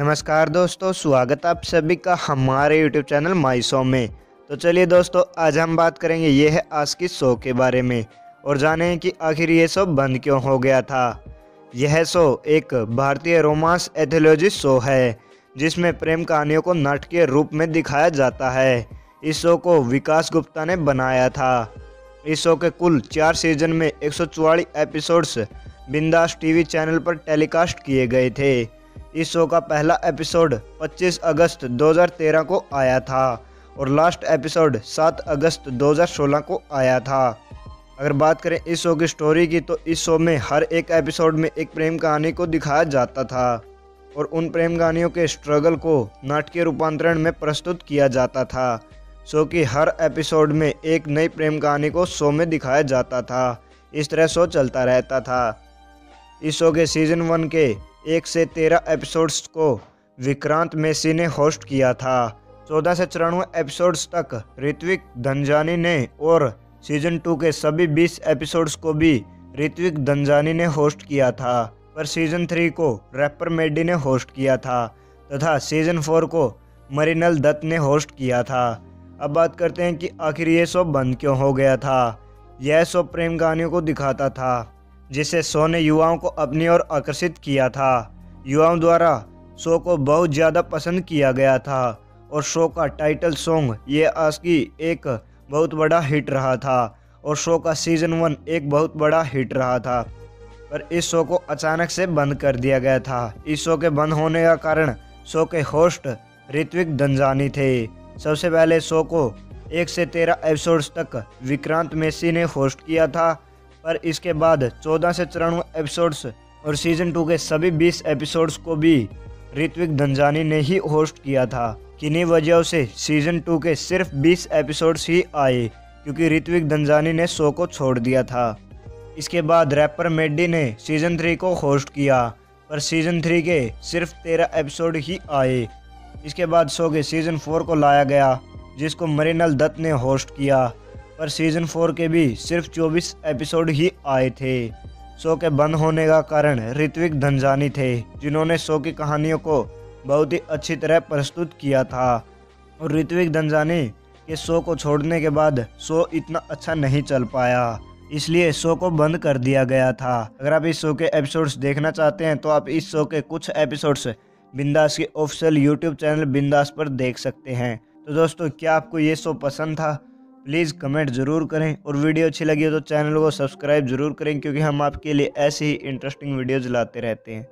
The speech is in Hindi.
नमस्कार दोस्तों, स्वागत आप सभी का हमारे YouTube चैनल शो में। तो चलिए दोस्तों, आज हम बात करेंगे, ये है आज की शो के बारे में। और जाने कि आखिर ये शो बंद क्यों हो गया था। यह शो एक भारतीय रोमांस एथोलॉजी शो है, जिसमें प्रेम कहानियों को नाटकीय रूप में दिखाया जाता है। इस शो को विकास गुप्ता ने बनाया था। इस शो के कुल चार सीज़न में एक सौ चौवालीस एपिसोड्स बिंदास टीवी चैनल पर टेलीकास्ट किए गए थे। इस शो का पहला एपिसोड 25 अगस्त 2013 को आया था और लास्ट एपिसोड 7 अगस्त 2016 को आया था। अगर बात करें इस शो की स्टोरी की तो इस शो में हर एक एपिसोड में एक प्रेम कहानी को दिखाया जाता था और उन प्रेम कहानियों के स्ट्रगल को नाटकीय रूपांतरण में प्रस्तुत किया जाता था। शो की हर एपिसोड में एक नई प्रेम कहानी को शो में दिखाया जाता था। इस तरह शो चलता रहता था। इस शो के सीज़न वन के एक से तेरह एपिसोड्स को विक्रांत मेसी ने होस्ट किया था। चौदह से चौरानवे एपिसोड्स तक ऋत्विक धनजानी ने और सीज़न टू के सभी बीस एपिसोड्स को भी ऋत्विक धनजानी ने होस्ट किया था। पर सीज़न थ्री को रैपर मेडी ने होस्ट किया था तथा सीज़न फोर को मरीनल दत्त ने होस्ट किया था। अब बात करते हैं कि आखिर ये शो बंद क्यों हो गया था? यह शो प्रेम कहानियों को दिखाता था। जिससे शो ने युवाओं को अपनी ओर आकर्षित किया था। युवाओं द्वारा शो को बहुत ज़्यादा पसंद किया गया था और शो का टाइटल सॉन्ग ये आज की एक बहुत बड़ा हिट रहा था और शो का सीज़न वन एक बहुत बड़ा हिट रहा था। पर इस शो को अचानक से बंद कर दिया गया था। इस शो के बंद होने का कारण शो के होस्ट ऋत्विक दंजानी थे। सबसे पहले शो को एक से तेरह एपिसोड्स तक विक्रांत मेसी ने होस्ट किया था पर इसके बाद 14 से चौरानवे एपिसोड्स और सीज़न टू के सभी 20 एपिसोड्स को भी ऋत्विक धनजानी ने ही होस्ट किया था। किन्हीं वजहों से सीज़न टू के सिर्फ़ 20 एपिसोड्स ही आए, क्योंकि ऋत्विक धनजानी ने शो को छोड़ दिया था। इसके बाद रैपर मेडी ने सीज़न थ्री को होस्ट किया, पर सीज़न थ्री के सिर्फ़ तेरह एपिसोड ही आए। इसके बाद शो के सीज़न फोर को लाया गया, जिसको मरीनल दत्त ने होस्ट किया। पर सीज़न फोर के भी सिर्फ़ 24 एपिसोड ही आए थे। शो के बंद होने का कारण ऋत्विक धनजानी थे, जिन्होंने शो की कहानियों को बहुत ही अच्छी तरह प्रस्तुत किया था। और ऋत्विक धनजानी के शो को छोड़ने के बाद शो इतना अच्छा नहीं चल पाया, इसलिए शो को बंद कर दिया गया था। अगर आप इस शो के एपिसोड्स देखना चाहते हैं तो आप इस शो के कुछ एपिसोड्स बिंदास के ऑफिशियल यूट्यूब चैनल बिंदास पर देख सकते हैं। तो दोस्तों, क्या आपको ये शो पसंद था? प्लीज़ कमेंट ज़रूर करें और वीडियो अच्छी लगी हो तो चैनल को सब्सक्राइब ज़रूर करें क्योंकि हम आपके लिए ऐसे ही इंटरेस्टिंग वीडियोज़ लाते रहते हैं।